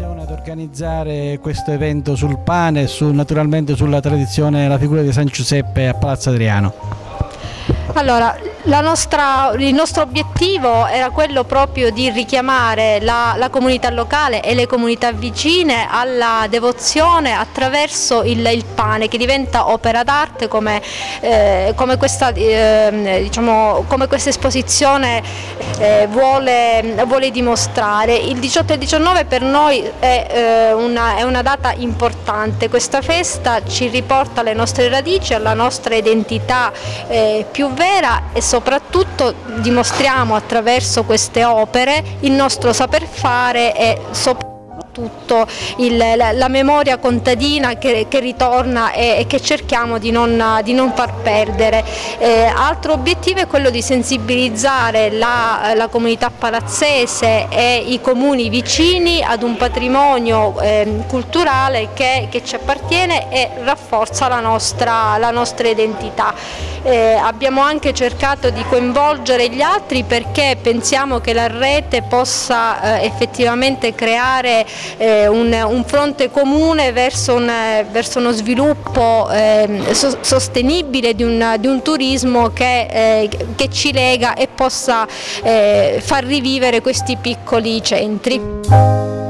Ad organizzare questo evento sul pane e su, naturalmente sulla tradizione della figura di San Giuseppe a Palazzo Adriano. Allora, nostra, il nostro obiettivo era quello proprio di richiamare la, la, comunità locale e le comunità vicine alla devozione attraverso il, il pane che diventa opera d'arte come, eh, come, eh, diciamo, come, questa, esposizione eh, vuole, vuole, dimostrare. Il 18 e 19 per noi è, eh, una, è una data importante, questa festa ci riporta alle nostre radici, alla nostra identità eh, più vera e soprattutto dimostriamo attraverso queste opere il nostro saper fare e soprattutto tutto il, la, la, memoria contadina che, che ritorna e, e, che cerchiamo di non, di non far perdere. Eh, altro obiettivo è quello di sensibilizzare la, la, comunità palazzese e i comuni vicini ad un patrimonio eh, culturale che, che, ci appartiene e rafforza la nostra, la nostra identità. Eh, abbiamo anche cercato di coinvolgere gli altri perché pensiamo che la rete possa eh, effettivamente creare eh, un, un, fronte comune verso, un, verso uno sviluppo eh, so, sostenibile di un, di un, turismo che, eh, che, ci lega e possa eh, far rivivere questi piccoli centri.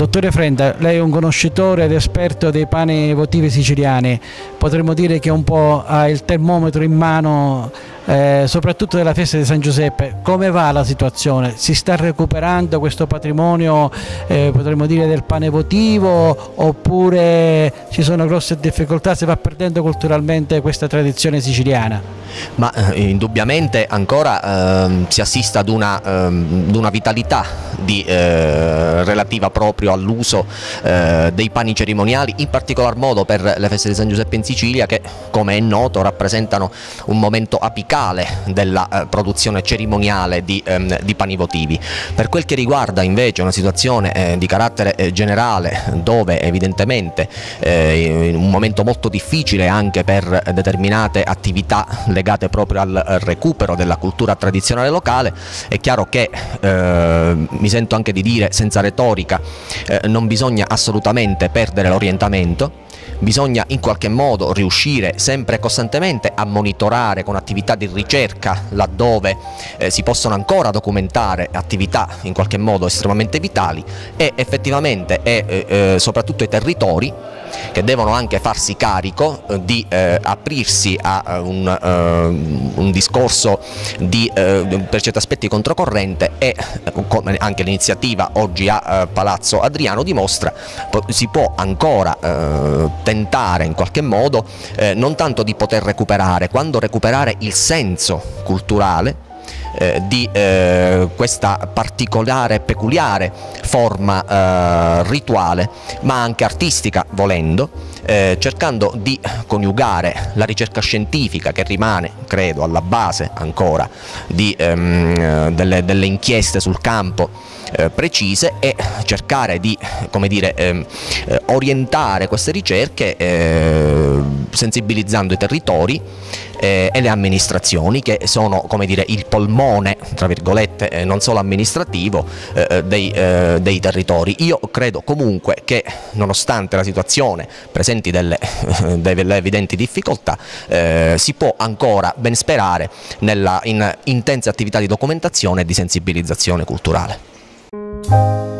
Dottore Frenda, lei è un conoscitore ed esperto dei pani votivi siciliani, potremmo dire che un po' ha il termometro in mano eh, soprattutto della festa di San Giuseppe, come va la situazione? Si sta recuperando questo patrimonio, eh, potremmo dire, del pane votivo oppure ci sono grosse difficoltà, si va perdendo culturalmente questa tradizione siciliana? Ma eh, indubbiamente ancora ehm, si assiste ad una, ehm, una vitalità di, eh, relativa proprio all'uso eh, dei pani cerimoniali, in particolar modo per le feste di San Giuseppe in Sicilia che come è noto rappresentano un momento apicale della eh, produzione cerimoniale di, ehm, di, pani votivi. Per quel che riguarda invece una situazione eh, di carattere eh, generale dove evidentemente eh, in un momento molto difficile anche per determinate attività legate proprio al recupero della cultura tradizionale locale, è chiaro che eh, mi sento anche di dire senza retorica eh, non bisogna assolutamente perdere l'orientamento bisogna in qualche modo riuscire sempre e costantemente a monitorare con attività di ricerca laddove eh, si possono ancora documentare attività in qualche modo estremamente vitali e effettivamente e eh, eh, soprattutto i territori che devono anche farsi carico eh, di eh, aprirsi a eh, un, un discorso di, per certi aspetti controcorrente e come anche l'iniziativa oggi a Palazzo Adriano dimostra si può ancora tentare in qualche modo non tanto di poter recuperare quanto recuperare il senso culturale eh, di eh, questa particolare e peculiare forma eh, rituale ma anche artistica volendo eh, cercando di coniugare la ricerca scientifica che rimane credo alla base ancora di, ehm, delle, delle inchieste sul campo eh, precise e cercare di dire, ehm, eh, orientare queste ricerche eh, sensibilizzando i territori eh, e le amministrazioni che sono come dire, il polmone, tra virgolette, eh, non solo amministrativo eh, eh dei, eh, dei, territori. Io credo comunque che nonostante la situazione presenti delle, delle evidenti difficoltà si può ancora ben sperare nella, in intense attività di documentazione e di sensibilizzazione culturale.